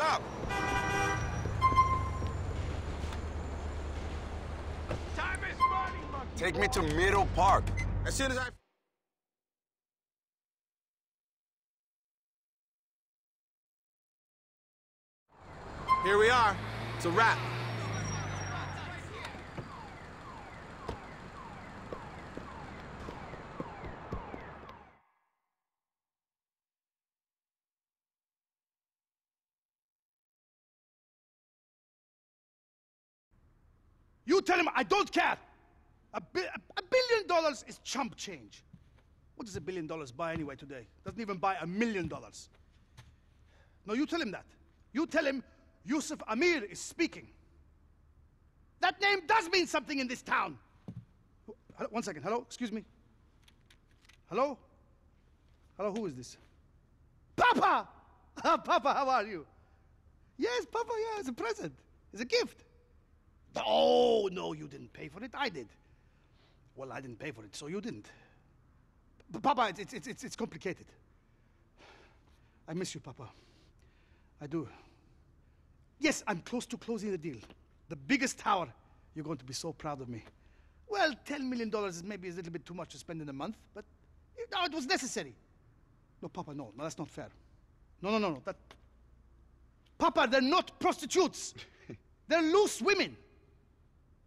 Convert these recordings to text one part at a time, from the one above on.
Time is money, monkey. Take me to Middle Park. As soon as I... Here we are. It's a wrap. You tell him I don't care. A, bi- a billion dollars is chump change. What does a billion dollars buy anyway today? Doesn't even buy a million dollars. No, you tell him that. You tell him Yusuf Amir is speaking. That name does mean something in this town. One second. Hello? Excuse me. Hello? Hello, who is this? Papa! Papa, how are you? Yes, Papa, yeah, it's a present. It's a gift. Oh, no, you didn't pay for it. I did. Well, I didn't pay for it, so you didn't. But Papa, it's, it's, it's, it's complicated. I miss you, Papa. I do. Yes, I'm close to closing the deal. The biggest tower. You're going to be so proud of me. Well, $10 million is maybe a little bit too much to spend in a month, but you know, it was necessary. No, Papa, no, no, that's not fair. No, no, no, no. That... Papa, they're not prostitutes. they're loose women.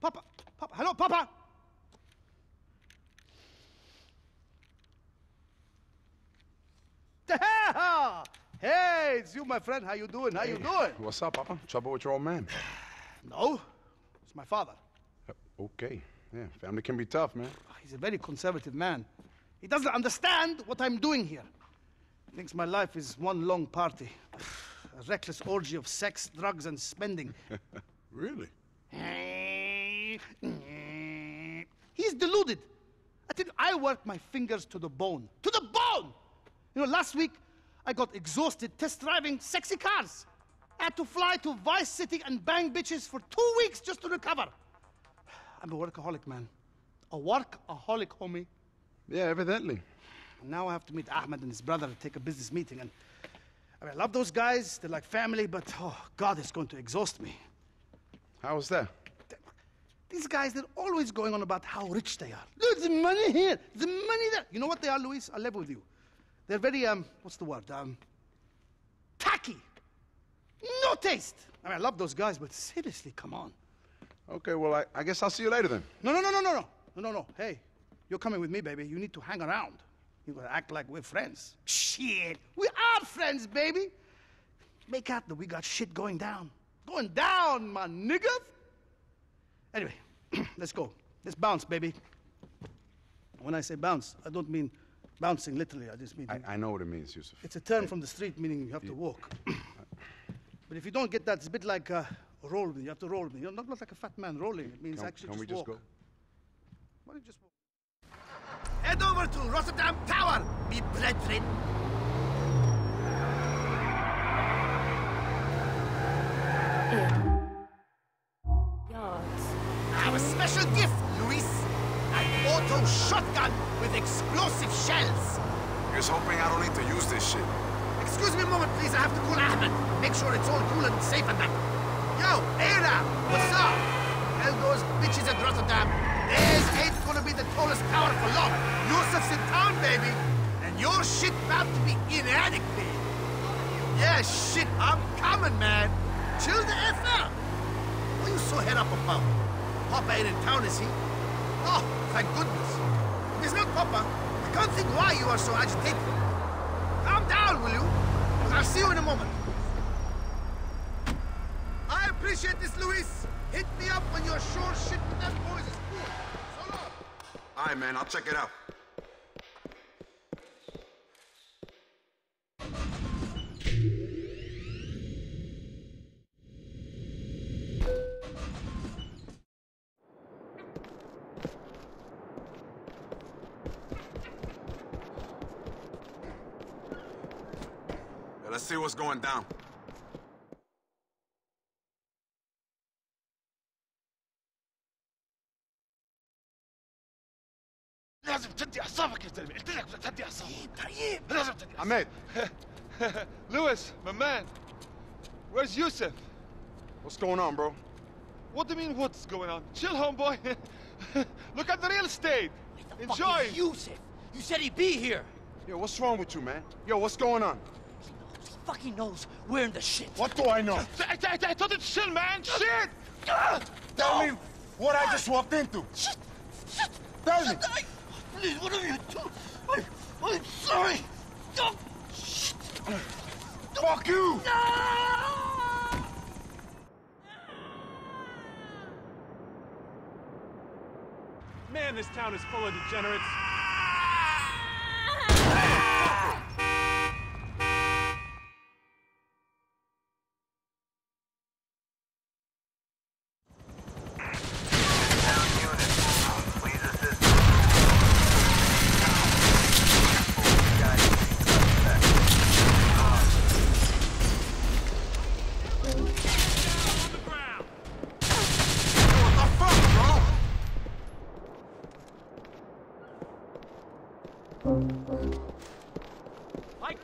Papa, Papa, hello, Papa. Hey, it's you, my friend. How you doing? How you doing? What's up, Papa? Trouble with your old man? No, it's my father. Uh, okay. Yeah, family can be tough, man. Ah, he's a very conservative man. He doesn't understand what I'm doing here. He thinks my life is one long party. A reckless orgy of sex, drugs, and spending. Really? He's deluded. I tell you, I work my fingers to the bone. To the bone! You know, last week I got exhausted test driving sexy cars. I had to fly to Vice City and bang bitches for two weeks just to recover. I'm a workaholic, man. A workaholic, homie. Yeah, evidently. And now I have to meet Ahmed and his brother to take a business meeting. And I, mean, I love those guys. They're like family, but oh, God, it's going to exhaust me. How was that? These guys, they're always going on about how rich they are. Look, the money here, the money there. You know what they are, Luis? I'll level with you. They're very, um, what's the word? Um, tacky. No taste. I mean, I love those guys, but seriously, come on. Okay, well, I, I guess I'll see you later then. No, no, no, no, no, no. No, no, no. Hey, you're coming with me, baby. You need to hang around. You gotta act like we're friends. Shit. We are friends, baby. Make out that we got shit going down. Going down, my niggas. Anyway, let's go. Let's bounce, baby. When I say bounce, I don't mean bouncing literally. I just mean I, I know what it means, Yusuf. it's a turn from the street, meaning you have to walk. but if you don't get that, it's a bit like uh, roll with me. You have to roll with me. You're not, not like a fat man rolling. It means Can, actually can just we just walk. go? Why don't you just walk? Head over to Rotterdam Tower, me brethren. Yards. Explosive shells. Here's hoping I don't need to use this shit. Excuse me a moment, please. I have to call Ahmed. Make sure it's all cool and safe and that. Yo, Ada, what's up? Tell those bitches at Rotterdam, theirs ain't gonna be the tallest tower for long. Yusuf's in town, baby. And your shit about to be inadequate. Yeah, shit, I'm coming, man. Chill the F out. What are you so head up about? Papa ain't in town, is he? Oh, thank goodness. He's not Papa, I can't think why you are so agitated. Calm down, will you? I'll see you in a moment. I appreciate this, Luis. Hit me up when you're sure shit with them boys is cool. So long. Man, I'll check it out. see what's going down. لازم تدي اعصابك يا زلمه قلت لك بدك تهدي اعصابك طيب طيب لازم تدي Ahmed, Lewis, my man. Where's Yusuf? What's going on, bro? What do you mean, what's going on? Chill, homeboy. Look at the real estate. The Enjoy. fuck is Yusuf? You said he'd be here. Yo, what's wrong with you, man? Yo, what's going on? He knows. He fucking knows we're in the shit. What do I know? I, I, I thought it's chill, man. Shit! Tell me what I just walked into. Shit! Shit! Tell me. Shit, I, please, whatever you do, I, I'm sorry. Oh, shit! Fuck you! Man, this town is full of degenerates.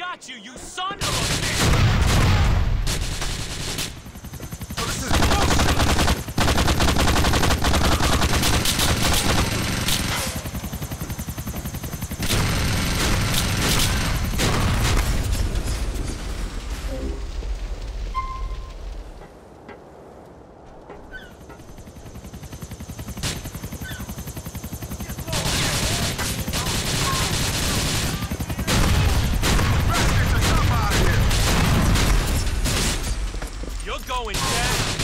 Got you, you son of a Yo, this is bullshit! Best get your jump out of here! You're going down.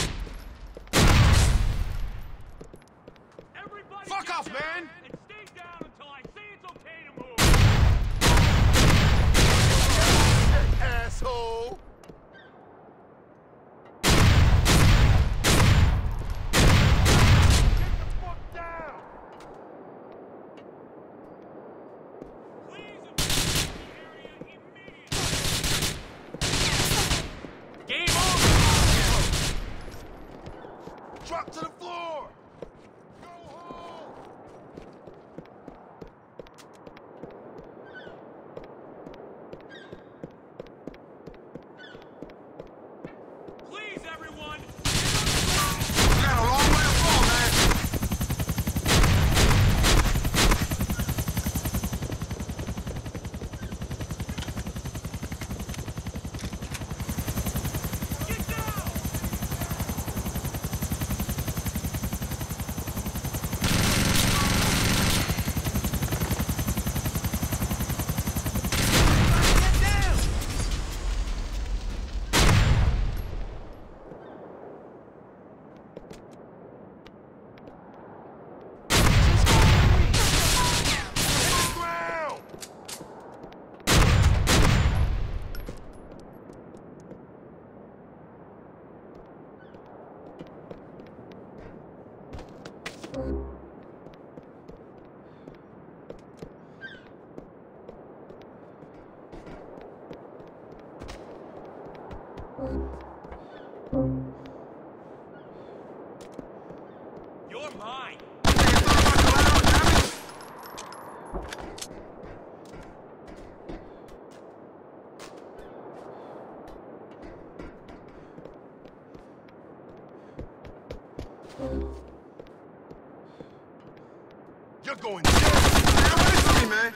Off, man. Okay. Asshole! Please evacuate the area immediately. Game over. Drop to the floor! Go home! Please, everyone. You got a long way to fall, man! Get down. Ground! You're mine. Hey, you thought about collateral damage? You're going down! Me, man!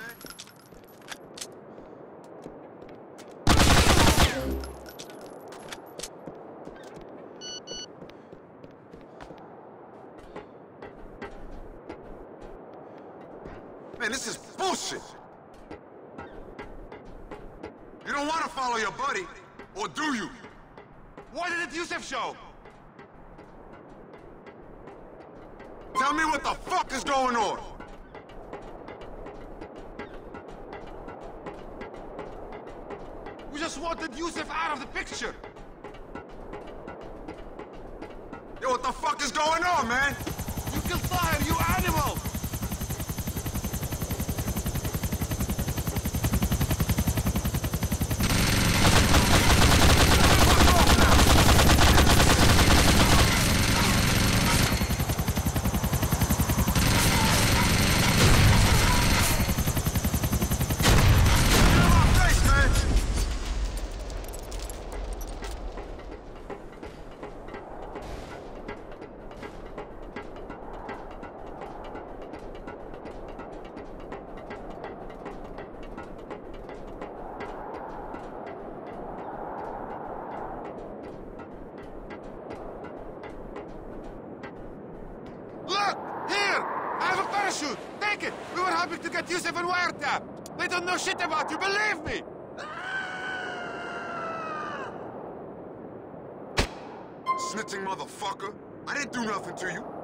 Man, this is bullshit! You don't want to follow your buddy, or do you? Why did it Yusuf show? Tell me what the fuck is going on! Just wanted Yusuf out of the picture! Yo, what the fuck is going on, man? You can fire, you animal! Take it! We were hoping to get Yusuf and wiretap! They don't know shit about you, believe me! Snitching motherfucker! I didn't do nothing to you.